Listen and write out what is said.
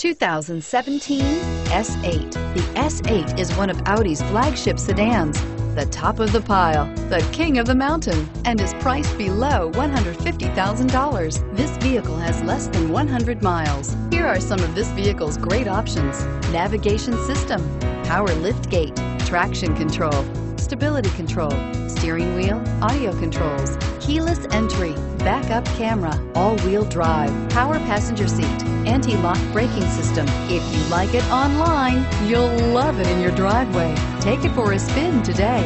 2017 S8. The S8 is one of Audi's flagship sedans, the top of the pile, the king of the mountain, and is priced below $150,000. This vehicle has less than 100 miles. Here are some of this vehicle's great options. Navigation system, power lift gate, traction control, stability control, steering wheel, audio controls, keyless entry, backup camera, all-wheel drive, power passenger seat, anti-lock braking system. If you like it online, you'll love it in your driveway. Take it for a spin today.